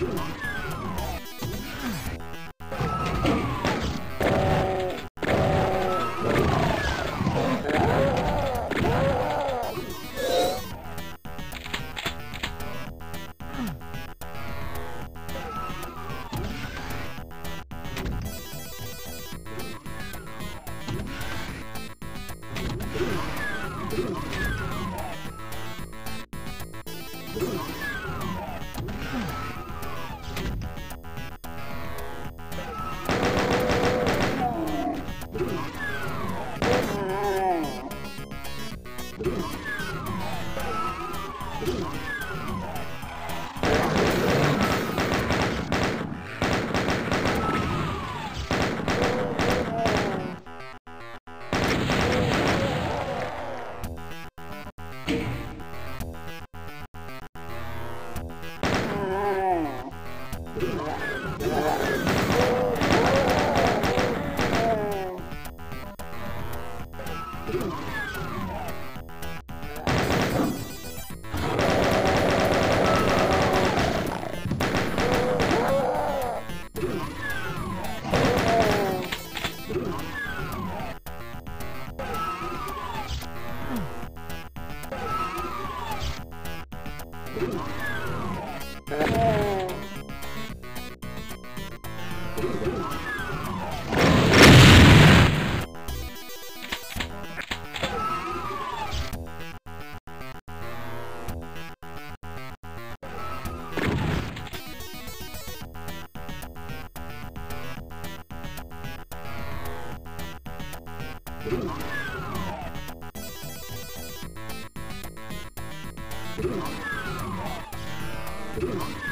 Ooh. Come on.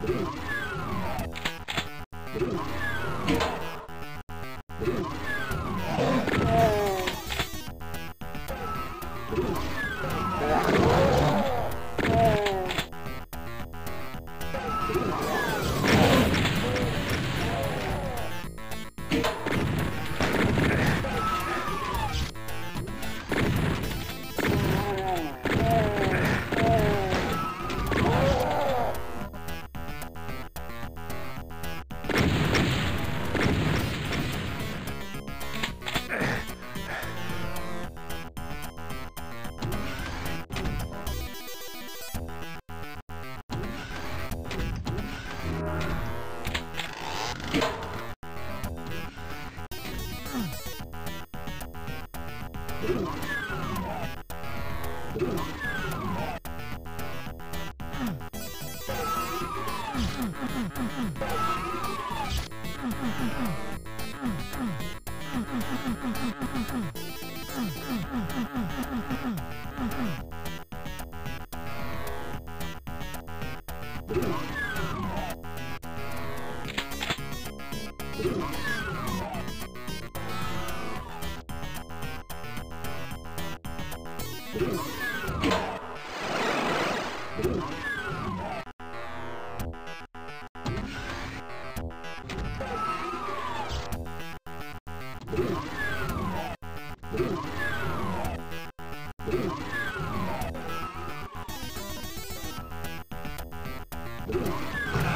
Hmm. Come on. ああ!